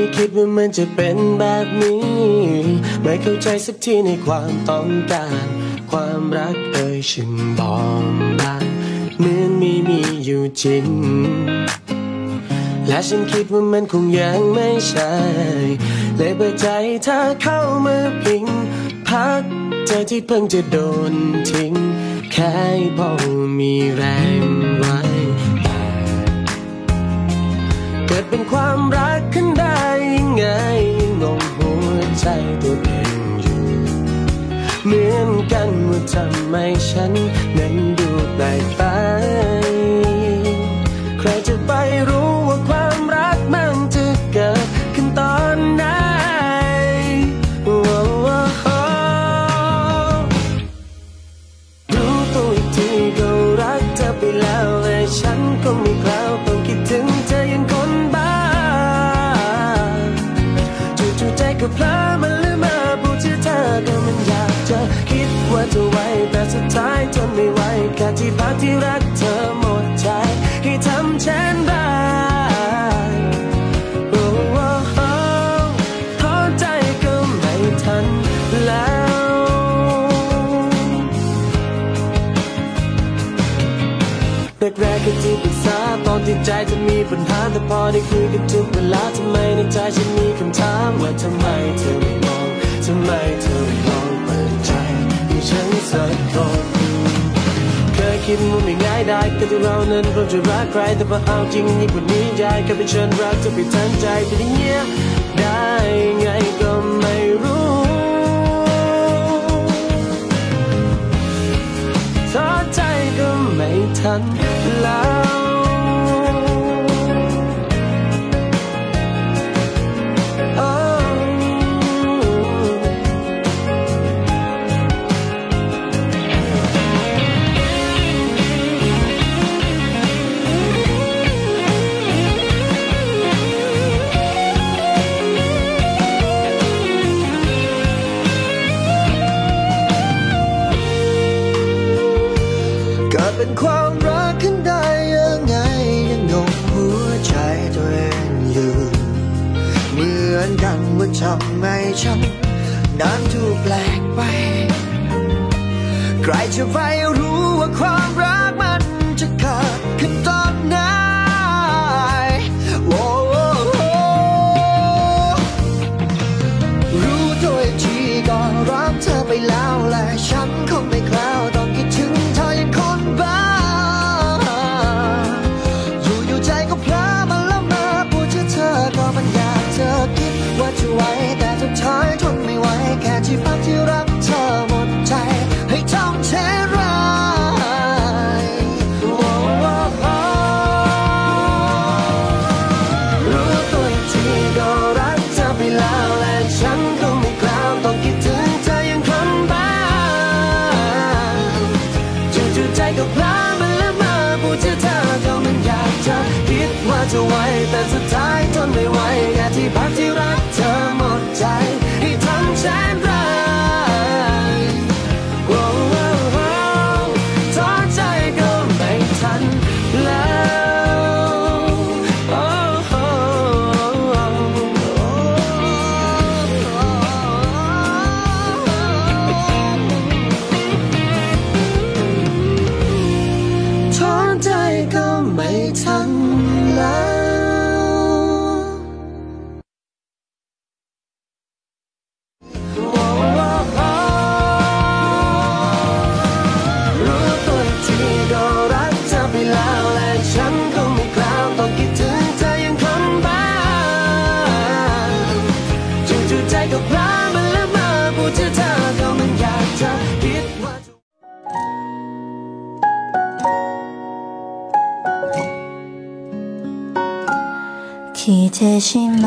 ไม่คิดว่ามันจะเป็นแบบนี้ ไม่เข้าใจสักทีในความต้องการ ความรักเอ่ยฉันบองบางเหมือนไม่มีอยู่จริง และฉันคิดว่ามันคงยังไม่ใช่ เลยเปิดใจเธอเข้ามาพิง พักเธอที่เพิ่งจะโดนทิ้ง แค่พอมีแรงไว้เกิดเป็นความรักขึ้นได้ ไงยังงงหัวใจตัวเองอยู่ เหมือนกันว่าทำไมฉันนั้นดูแปลกไป ใครจะไปรู้ แรกๆก็ที่ปรึกษาตอนที่ใจจะมีปัญหาแต่พอได้คุยกันทุกเวลาทำไมในใจฉันมีคำถามว่าทำไมเธอไม่มองทำไมเธอไม่ลองเปิดใจให้ฉันสักคนเคยคิดว่าไม่ง่ายได้ก็ที่เรานั้นเราจะรักใครแต่พอเอาจริงยิ่งกว่านี้ยายก็เป็นฉันรักเธอไปทั้งใจไปได้เงียบได้ไงก็ไม่ ไม่ทันแล้ว นั้นดูแปลกไป ใครจะไปรู้ว่าความรักมันจะเกิดขึ้นตอนไหนโอ้โอ้โอ้รู้ตัวอีกทีก็รักเธอไปแล้วและฉันคงไม่กล้าต้องคิดถึงเธอยังคนบ้า อยู่ๆใจก็เพลอมาละเมอพูดชื่อเธอก็มันอยากเธอคิดว่าจะไหว ใช่ไหม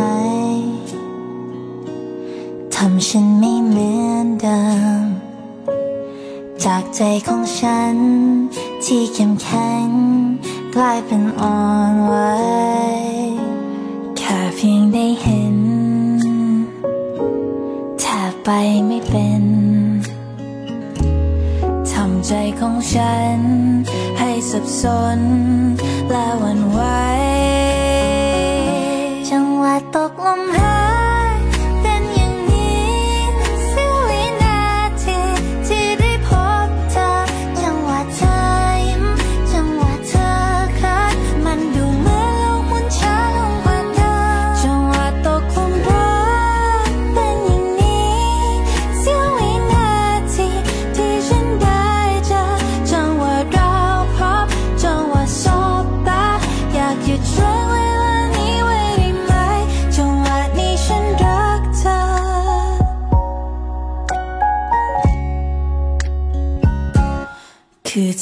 ทำฉันไม่เหมือนเดิม จากใจของฉัน ที่เข้มแข็งกลายเป็นอ่อนไหวแค่เพียงได้เห็นแทบไปไม่เป็นทำใจของฉัน ให้สับสนและหวันไหว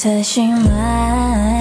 此心安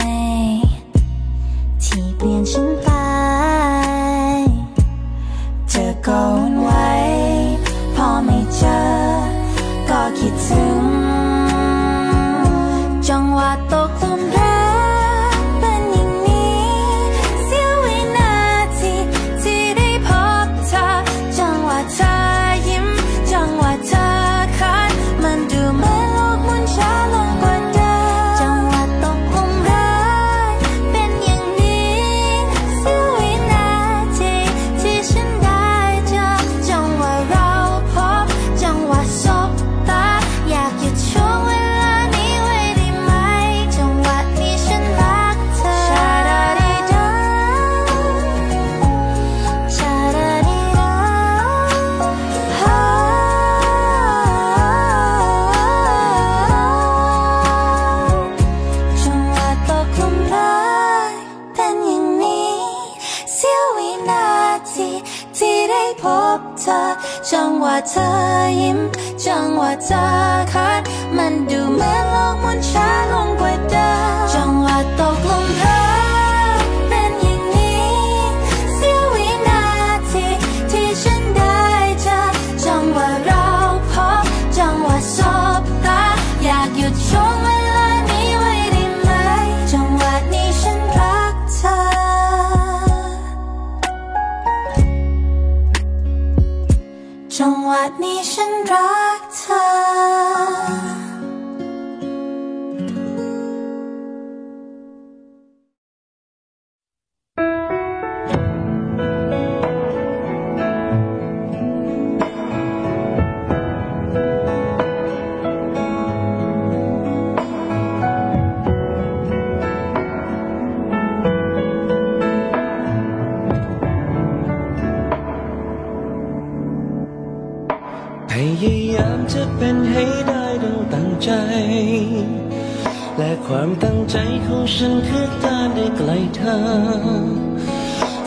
แต่ความตั้งใจของฉันคือการได้ไกลเธอ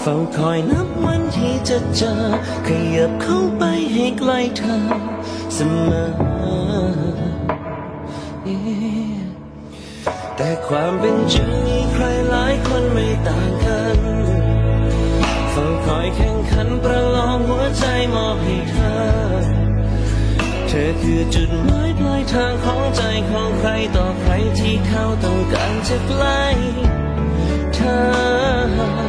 เฝ้าคอยนับวันที่จะเจอ ขยับเข้าไปให้ใกล้เธอเสมอ แต่ความเป็นจริงมีใครหลายคนไม่ต่างกันเฝ้าคอยแข่งขันประลองหัวใจมอบให้เธอ เธอคือจุดหมายปลายทางของใจของใครต่อ ที่เขาต้องการจะใกล้เธอ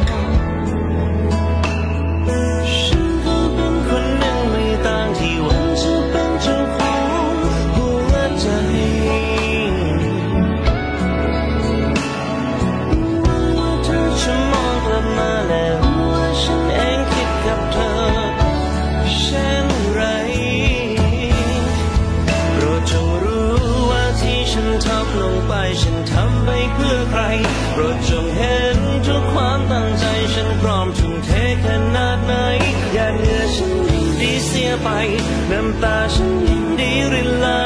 every line.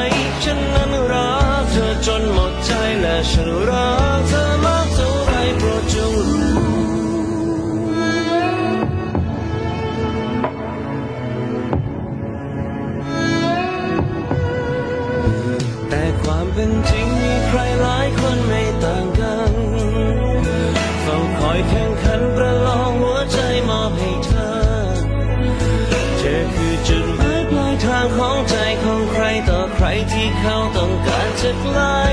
靠，等感觉来。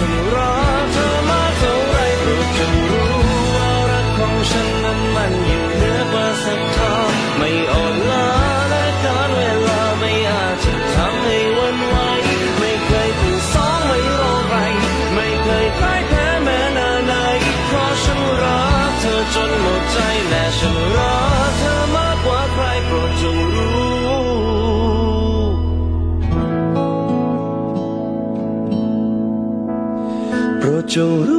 Russian love. শুরু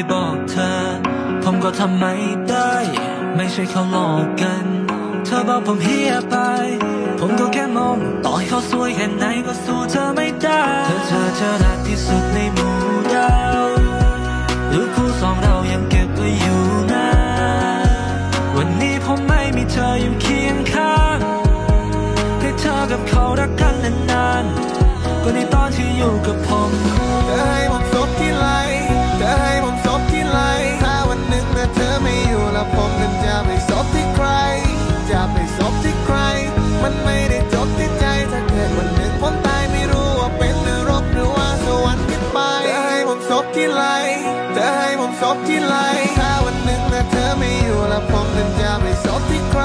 ยบอกเธอ ผมก็ทำไม่ได้ ไม่ใช่เขาหลอกกัน เธอบอกผมเฮียไป ผมก็แค่มอง ต่อให้เขาสวยแค่ไหนก็สู้เธอไม่ได้ เธอเธอเธอรักที่สุดในหมู่ดาวหรือคู่สองเรายังเก็บไว้อยู่นะ วันนี้ผมไม่มีเธออยู่เคียงข้างให้เธอกับเขารักกันนานๆก็ในตอนที่อยู่กับผม อเธอไม่อยู่แล้วผมนั้นจะไปสบที่ใคร จะไปสบที่ใคร มันไม่ได้จบที่ใจถ้าเกิดวันหนึ่งผมตายไม่รู้ว่าเป็นนรกหรือว่าสวรรค์ที่ไปเธอให้ผมสบที่ไรจะให้ผมสบที่ไรถ้าวันหนึ่งเธอไม่อยู่แล้วผมนั้นจะไปสบที่ใคร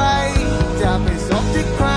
จะไปสบที่ใคร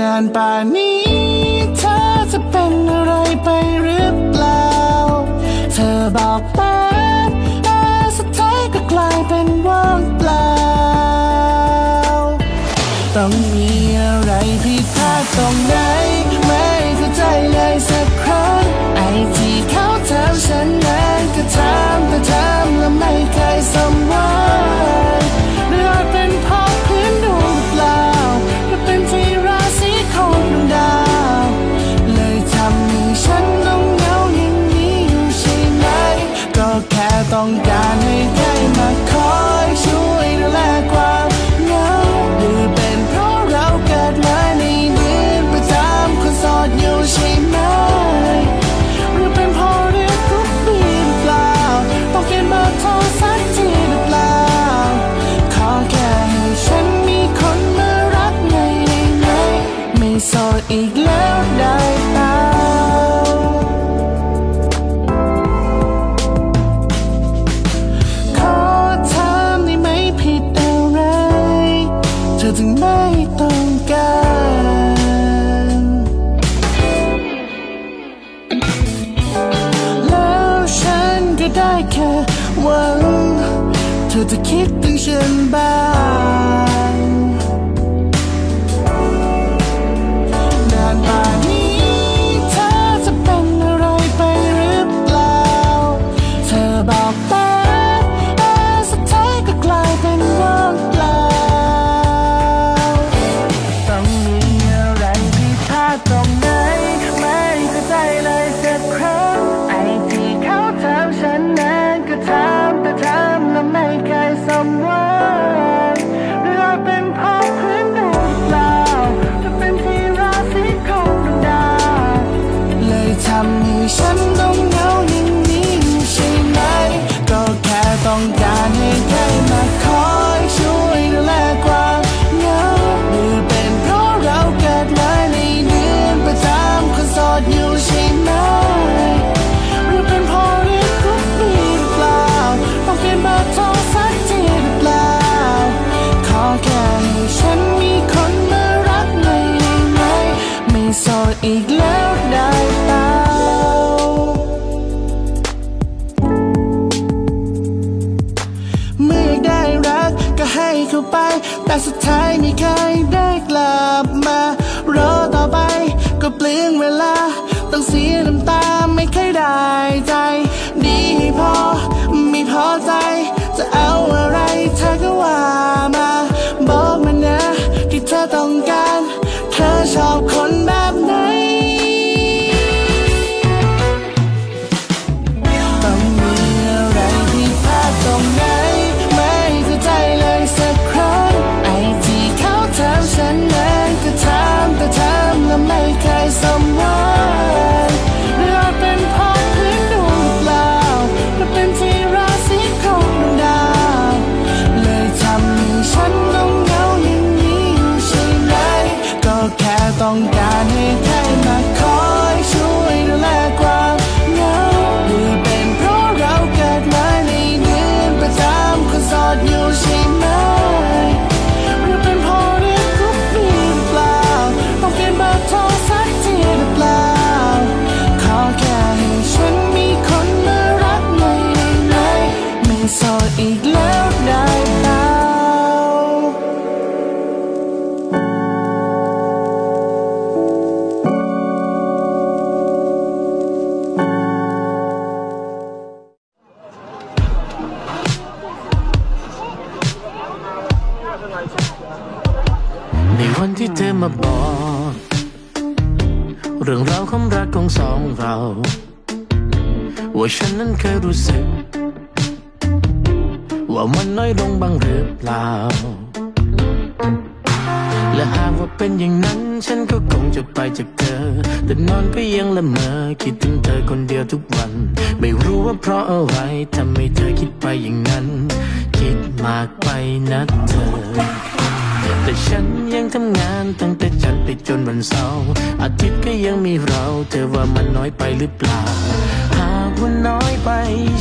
นานป่านนี้เธอจะเป็นอะไรไปหรือเปล่า เธอบอกแป๊บแต่สุดท้ายก็กลายเป็นว่างเปล่า ต้องมีอะไรผิดพลาดตรงไหน ไม่เข้าใจเลยสักครั้ง ไอที่เขาถามฉันนั้นก็ถามแต่ถามแล้วไม่เคยสม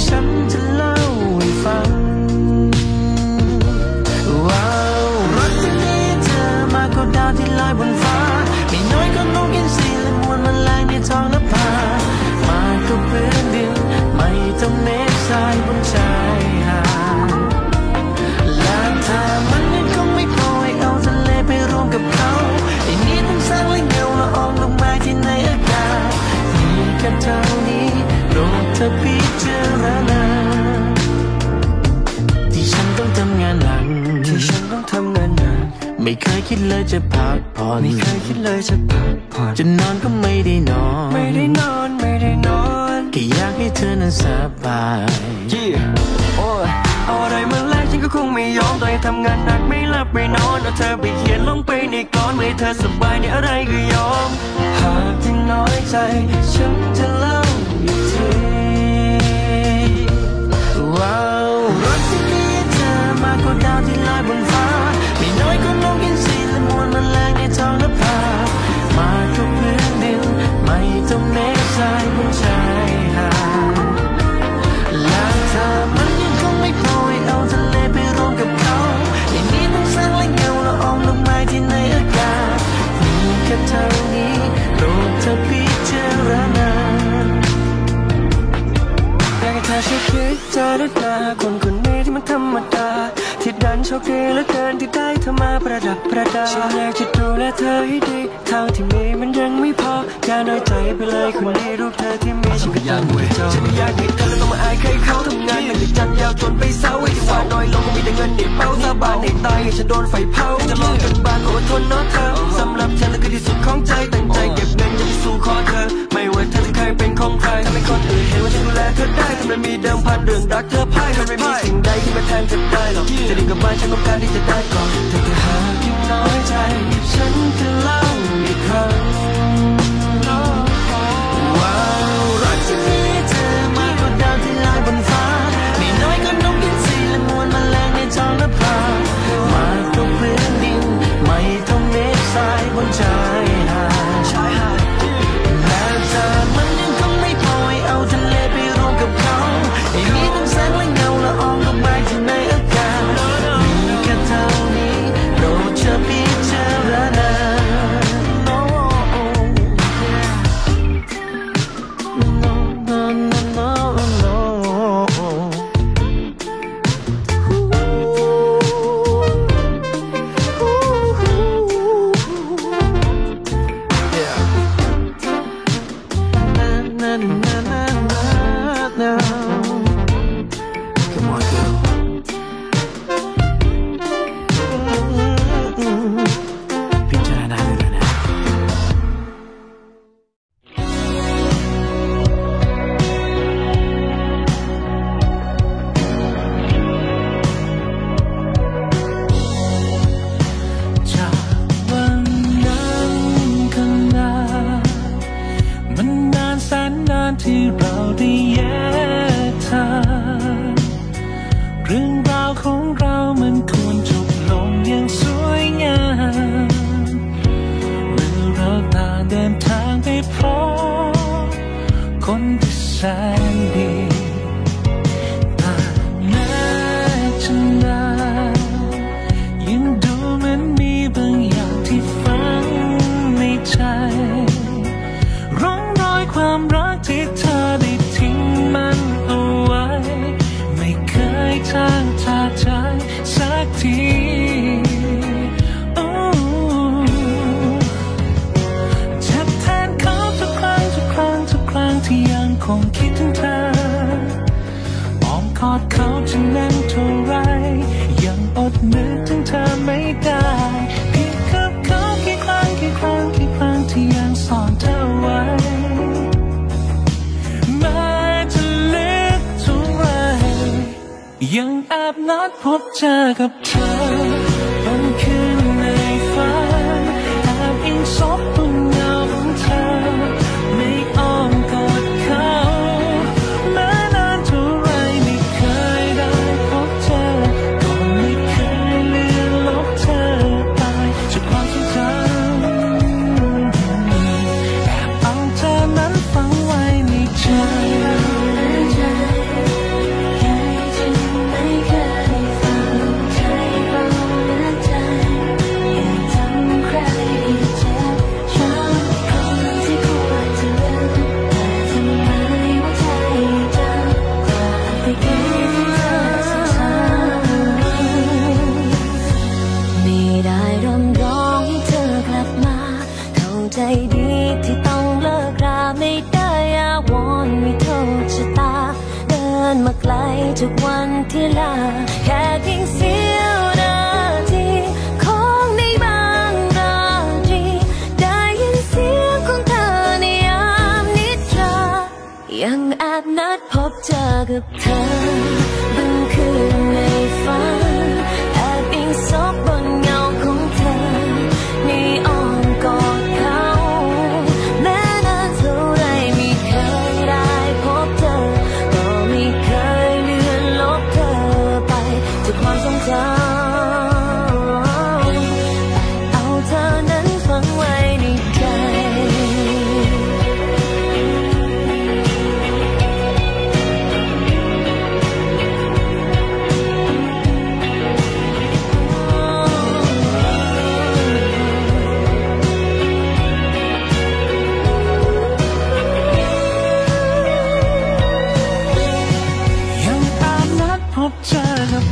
ฉันจะเล่าให้ฟัง ว้าวรถที่มีเธอมากกว่าดาวที่ลอยบนฟ้า ไม่เคยคิดเลยจะพักผ่อนไม่เคยคิดเลยจะพักผ่อนจะนอนก็ไม่ได้นอน ไม่ได้นอน ไม่ได้นอนแค่อยากให้เธอนั้นสบายยี่โอ้ยเอาอะไรมาแลกฉันก็คงไม่ยอมต่อให้ทำงานหนักไม่หลับไม่นอนเอาเธอไปเขียนลงไปในกลอนไม่ให้เธอสบายในอะไรก็ยอม หากที่น้อยใจ ฉันจะเล่าอีกทีว้าวรถที่มีเธอมากกว่าดาวที่ลอยบน แค่เท่านี้โปรดเธอพิจารณาอยากให้เธอช่วยคิดจอด้วยตาคนคนนี้ที่มันธรรมดา ที่ดันโชคดีเหลือเกินที่ได้เธอมาประดับประดาฉันอยากจะดูแลเธอให้ดีเท่าที่มีมันยังไม่พออย่าน้อยใจไปเลยคนนี้รูปเธอที่มีฉันก็ยังไม่จบฉันไม่อยากให้เธอต้องมาอายใครเขาทำงานหนักจันยาวจนไปเศร้าไอ้ที่ว่าน้อยลงก็มีแต่เงินในเป้าสาบานในตายให้ฉันโดนไฟเผาจะลองจนบานอดทนเนาะเธอสำหรับฉันนั่นคือที่สุดของใจตั้งใจเก็บเงินจะไปสู่ขอเธอ ไม่ว่าเธอจะเคยเป็นของใครทำให้คนอื่นเห็นว่าฉันดูแลเธอได้ถ้ามันมีเดิมพันเรื่องรักเธอพ่ายมันไม่มีสิ่งใดที่มาแทนเธอได้หรอกจะดีกับบ้านฉันต้องการที่จะได้ก่อนแต่ถ้าหากยังน้อยใจ ฉันจะเล่าอีกครั้งว้าวรักที่มีเธอมากกว่าดาวที่ลอยบนฟ้าไม่น้อยก็นกอินทรีและมวลแมลงในท้องนภามากกว่าพื้นดิน ไม่ต้องเมฆทรายบนชา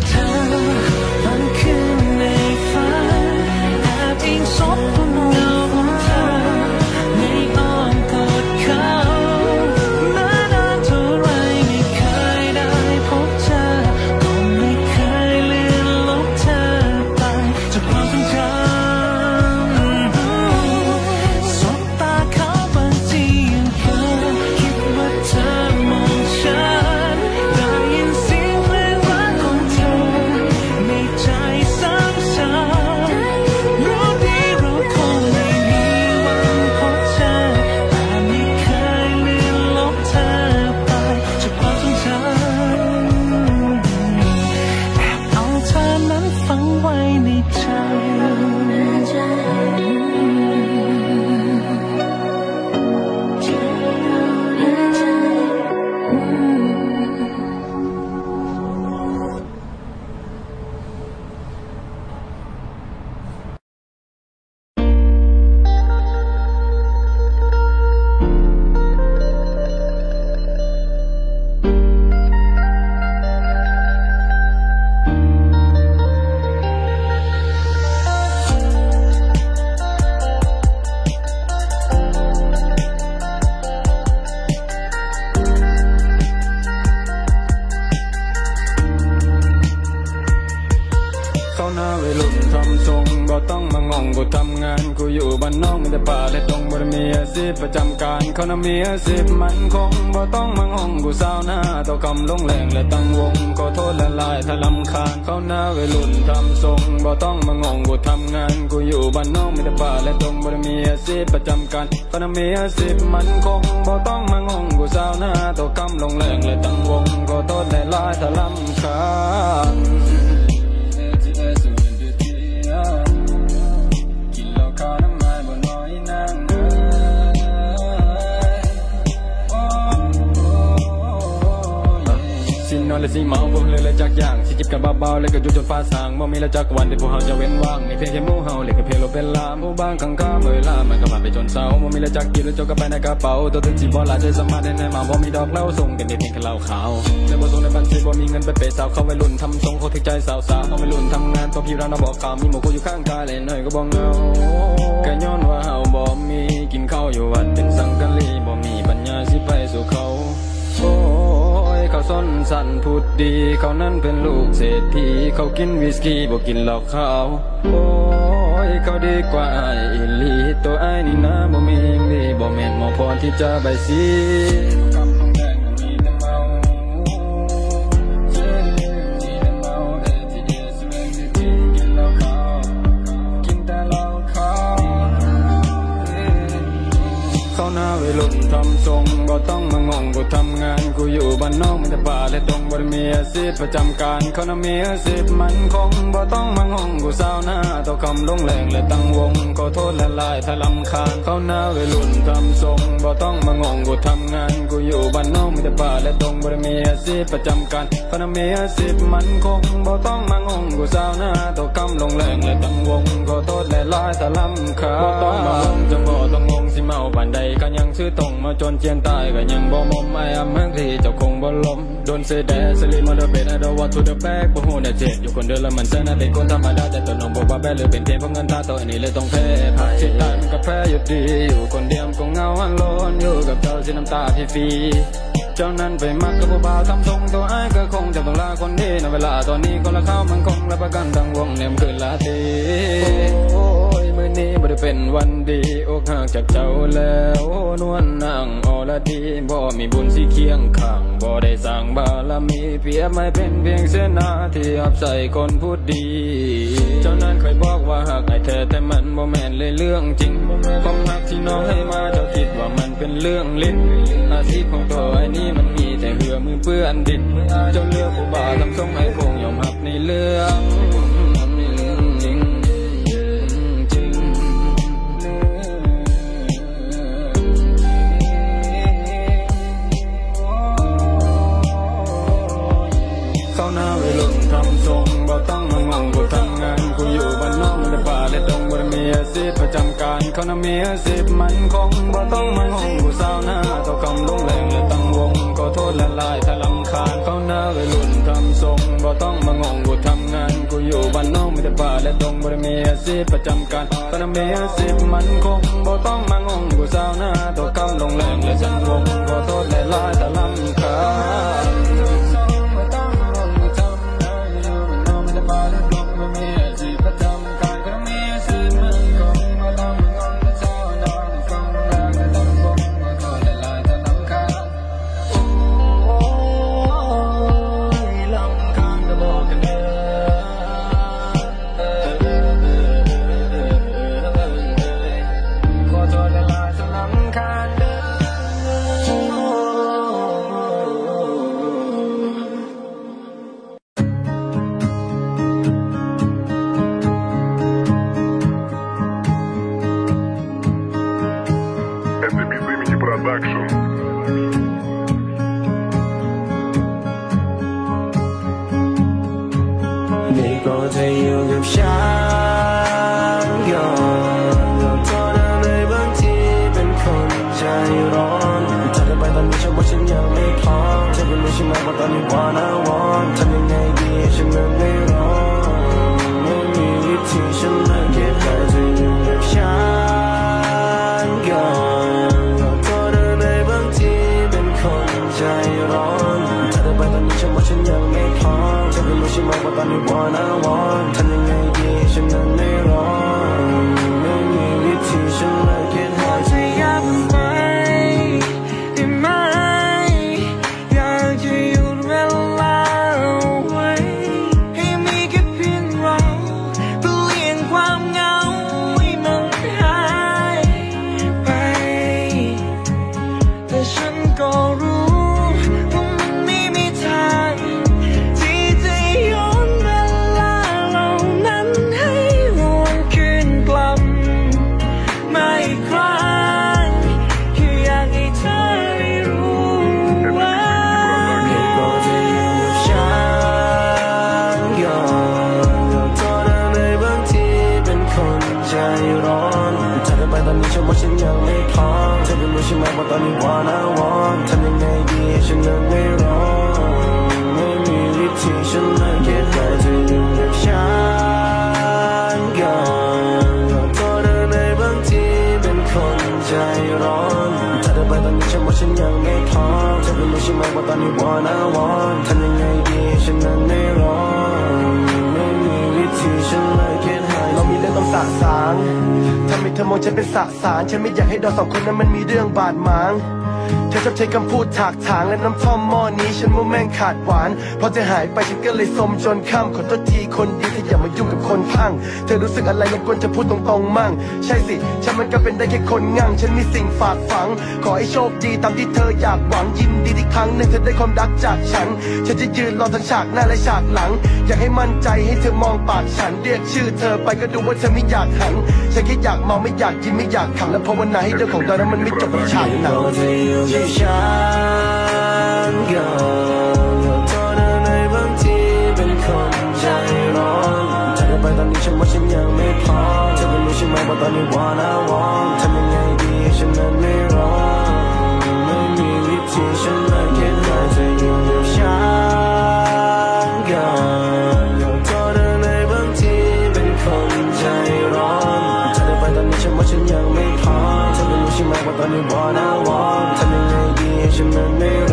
เจ ต้องมางงกูทำงานกูอยู่บ้านนอกมีแต่ป่าและดงบ่ได้มีอาชีพประจำการเขาน่ะมีอาชีพมันคงบ่ต้องมางงกูสาวหน้าต่อคำลงแรงและตั้งวงขอโทษละลายถ้าลำคาญเขาหน้าวัยรุ่นทำทรงบ่ต้องมางงกูทำงานกูอยู่บ้านนอกมีแต่ป่าและดงบ่ได้มีอาชีพประจำการเขาน่ะมีอาชีพมันคงบ่ต้องมางงกูสาวหน้าต่อคำลงแรงและตั้งวงขอโทษละลายถ้าลำคาญ อนและสิเมาบ่เลยเลยจักอย่างสิจิบกันเบาๆเลยก็อยู่จนฟ้าสางบ่มีแล้วจักวันที่พวกเฮาจะเว้นว่างมีเพียงแค่หมู่เฮาเลยก็เพียงลบเป็นลามหมู่บ้านข้างๆเวลามันก็ผ่านไปจนเศร้าบ่มีแล้วจักกินแล้วจกกันไปในกระเป๋าตัวถึงสิบ่หลายใจสมารถได้ในมาบ่มีดอกเหล้าส่งกันได้เพียงแค่เหล้าขาวในบ่ส่งในบัญชีบ่มีเงินไปเปย์สาวเขาวัยรุ่นทำทรงเขาถึงใจสาวๆเขาวัยรุ่นทำงานตัวพี่ร้านเราบอกข่าวมีหมู่กูอยู่ข้างกายเลยหน่อยก็บ่เงาก็ย้อนว่าเฮาบ่มีกินข้าวอยู่วัดเป็นสังกะลีบ่มีปัญญาสิไปสู่เขา ส้นสันพูดดี เขานั้นเป็นลูกเศรษฐีเขากินวิสกี้บ่กินเหล้าขาวโอ้ยเขาดีกว่าไอ้ายอีหลีตัวไอ้ายนี่นะบ่มีมีบ่แม่นหมอพรที่จะใบสี กำของแดงบ่มีแต่เมาเจ้มีแต่เมาเอทีเดียสเวงดีทีกินเหล้าขาวกินแต่เหล้าขาวเขาหน้าวัยรุ่นทำทรงบ่ต้องมางงกูทำงานกูอยู่บ้านนอกมีแต่ป่าและดงบ่ได้มีอาชีพประจำการเขาน่ะมีอาชีพมันคงบ่ต้องมางงกูสาวหน้าต่อคำลงแรงและตั้งวงขอโทษละลายถ้าลำคาญเขาหน้าวัยรุ่นทำทรงบ่ต้องมางงกูทำงานกูอยู่บ้านนอกมีแต่ป่าและดงบ่ได้มีอาชีพประจำการเขาน่ะมีอาชีพมันคงบ่ต้องมางงกูสาวหน้าต่อคำลงแรงและตั้งวงขอโทษละลายถ้าลำคาญบ่ต้องมางงจะบ่ต้องงงสิเมาปานใดก็ยังซื้อตรงมาจนเจียนตายก็ยังบ่มอมไอ้อำเมืองที่เจ้าคงบ่ล้มโดนเสยแดสลีมาเดเบดไอดอวัตถุเดแบกบ่ฮู้แน่เจ็บอยู่คนเดียวแล้วมันเส้นน่ะเป็นคนธรรมดาแต่ตัวน้องบอกว่าแบหรือเป็นเพียงเพราะเงินตาตัวอันนี้เลยต้องแพ้ผ่านชิดตายมันก็แพ้อยู่ดีอยู่คนเดียวก็เหงาหันโลนอยู่กับเจ้าสิน้ำตาพี่ฟีเจ้านั้นไปมักกับผู้บ่าวทำทรงตัวไอ้ก็คงจะต้องลาคนดีในเวลาตอนนี้คนละข้าวมันคงและประกันทั้งวงเนี่ยมคืนลาตี นี้บ่ได้เป็นวันดีอกหักจากเจ้าแล้วนวลนางอรดีบ่มีบุญสีเคียงข้างบ่ได้สร้างบารมีเปรียบไม่เป็นเพียงเสนาที่อับใส่คนพูดดี เจ้านั้นเคยบอกว่าหักไอ้เธอแต่มันบ่แม่นเลยเรื่องจริงความหักที่น้องให้มาเจ้าคิดว่ามันเป็นเรื่องลิ้นอาชีพของตัวไอ้นี่มันมีแต่เหือมือเปื้อนดินเจ้าเลือกผู้บ่าวทำทรงไอ้คงยอมหักในเรื่อง ทำงานกูอยู่บ้านนอกไม่ได้ป่าและดงบ่ได้มีอาชีพประจำการเขาน่ะมีอาชีพมันคงบ่ต้องมางงกูสาวหน้าต้องคำลงแรงและตั้งวงก็โทษละลายถ้าลำคาญเขาหน้าไปหล่นทำทรงบ่ต้องมางงกูทำงานกูอยู่บ้านนอกไม่ได้ป่าและดงบ่ได้มีอาชีพประจำการเขาน่ะมีอาชีพมันคงบ่ต้องมางงกูสาวหน้าต้องคำลงแรงและตั้งวงก็โทษละลายถ้าลำคาญ ร้อนเธอได้ไปตอนนี้ฉันว่าฉันยังไม่พร้อมเธอเป็นรู้ใช่ไหมว่าตอนนี้ wanna want ทำยังไงดีฉันนั้นไม่ร้อนไม่มีวิธีฉันเลยคิด ตอนนี้ wanna want ทำยังไงดีฉันนั้นไม่รองไม่มีวิธีฉันเลยคิดหายเรามีเรื่องต้องสะสางทำให้เธอมองฉันเป็นสะสารฉันไม่อยากให้เราสองคนนั้นมันมีเรื่องบาดหมางเธอชอบใช้คำพูดถากถางและน้ำท่อมหม้อนี้ ฉันว่าแม่งขาดหวานพอเธอหายไปฉันก็เลยสมจนค่ำขอโทษที คนดีที่อย่ามายุ่งกับคนพัง เธอรู้สึกอะไรแล้วควรจะพูดตรงๆมั่ง ใช่สิ ฉันมันก็เป็นได้แค่คนงั่ง ฉันมีสิ่งฝากฝัง ขอให้โชคดีตามที่เธออยากหวังยินดีที่ครั้งหนึ่งเธอได้ความรักจากฉัน ฉันจะยืนรอทั้งฉากหน้าและฉากหลัง อยากให้มั่นใจให้เธอมองปากฉันเรียกชื่อเธอไปก็ดูว่าเธอไม่อยากหัน ฉันแค่อยากเมาไม่อยากกินไม่อยากขับและภาวนาให้เรื่องของเรานั้นมันไม่จบแบบฉากหนังเฉันว่าฉันยังไม่พร้อมเธอเป็รู้ใช่ไหมว่าตอนนี้ wanna want ทำยังไงดีฉันนั้นไม่ร้องไม่มีวิธีฉันเลยคิดหาเธออยู่กับฉันก่อนขอโทษนะในบางทีเป็นคนใจร้อนเธอไปตอนนี้ฉันว่าฉันยังไม่พร้อมเธอเป็รู้ใช่ไหมว่าตอนนี้ wanna want ทำยังไงดีฉันนั้นไม่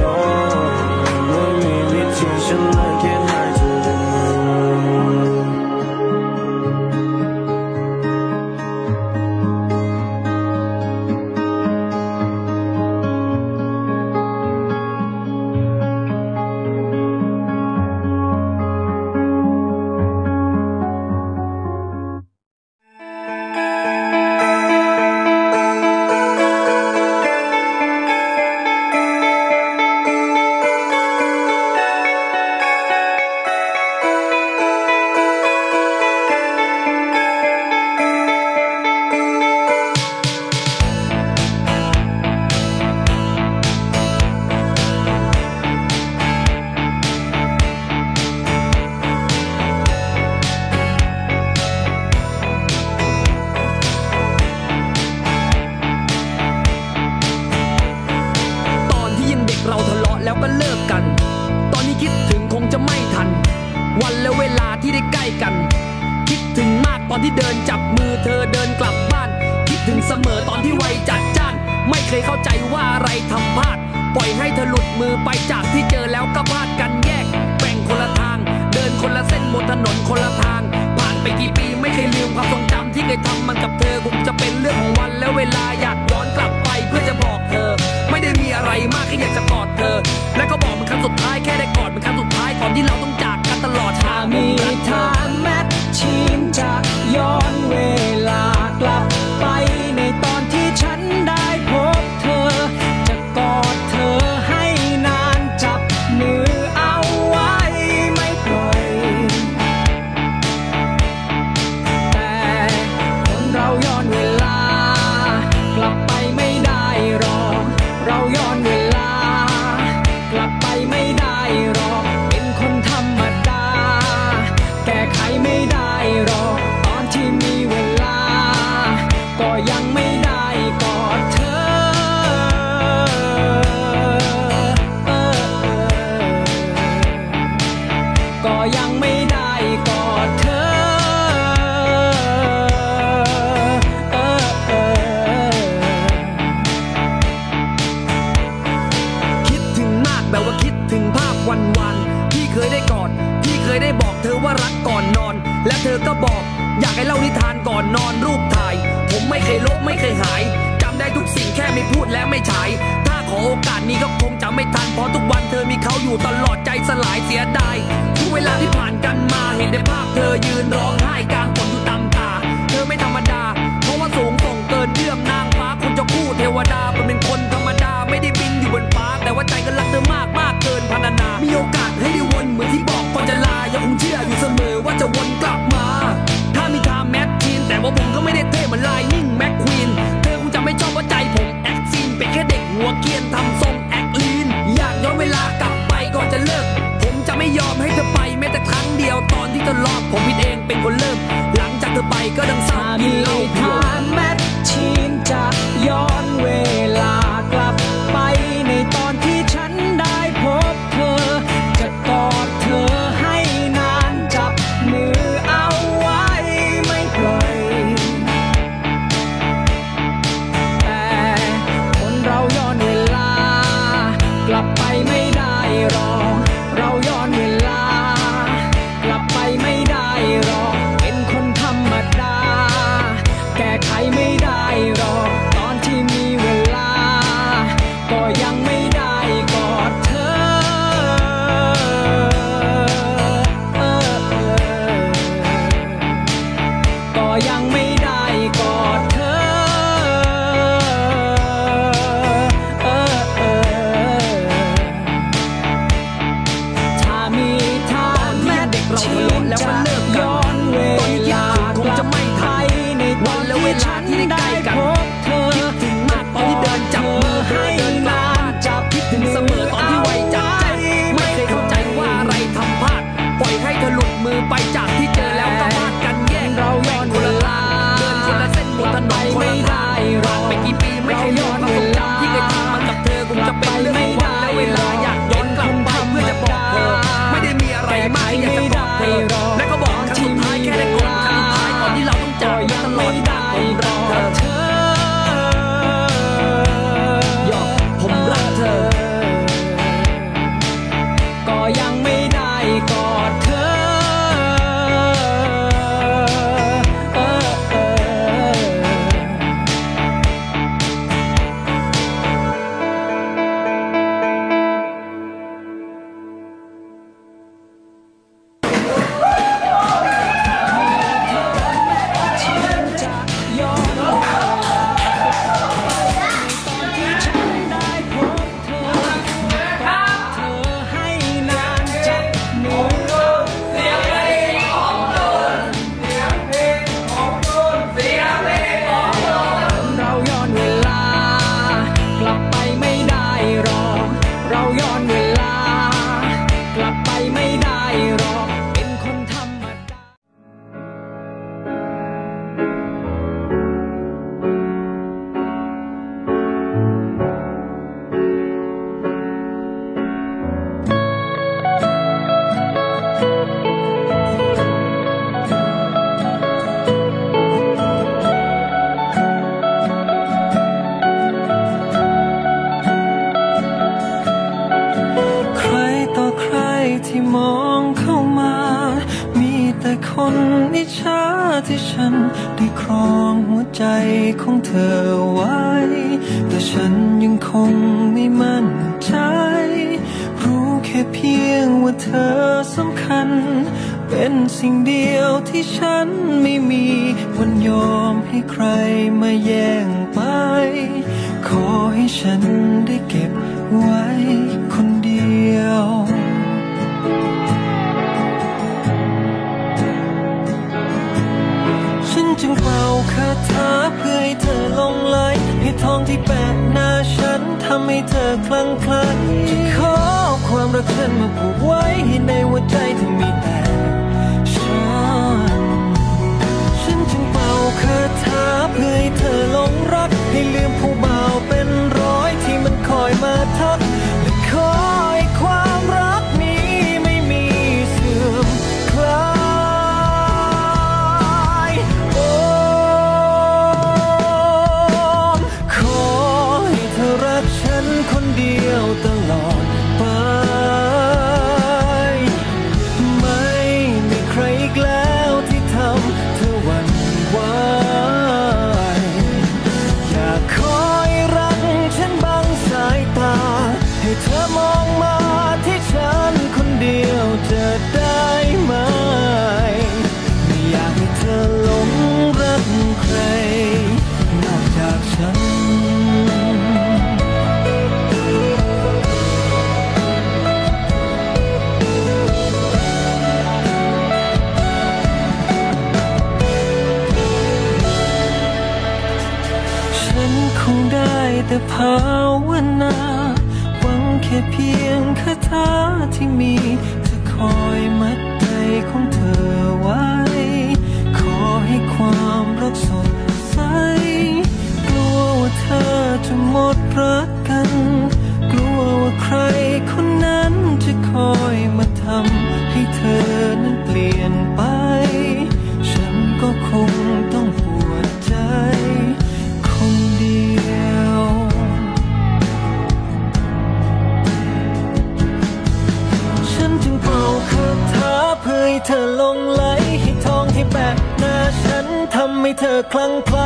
เธอคลั่งไคล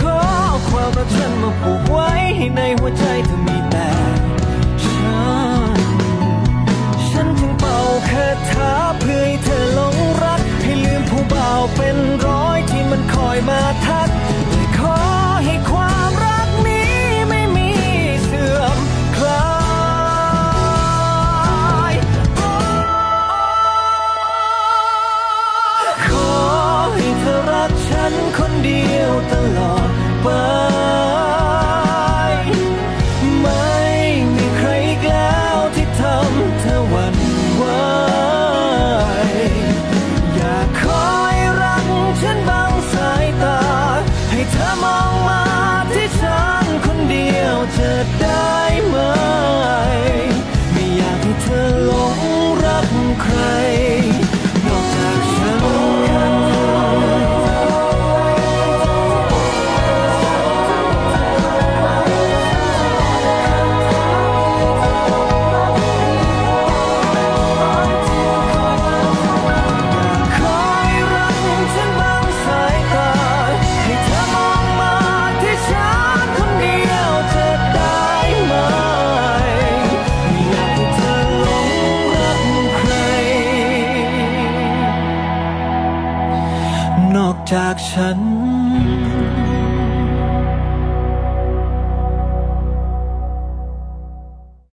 ขอความรักฉันมาผูกไว้ให้ในหัวใจเธอมีแต่ฉัน ฉันจึงเป่าคาถาเพื่อให้เธอหลงรัก ให้ลืมผู้เบ่าเป็นร้อยที่มันคอยมาทัก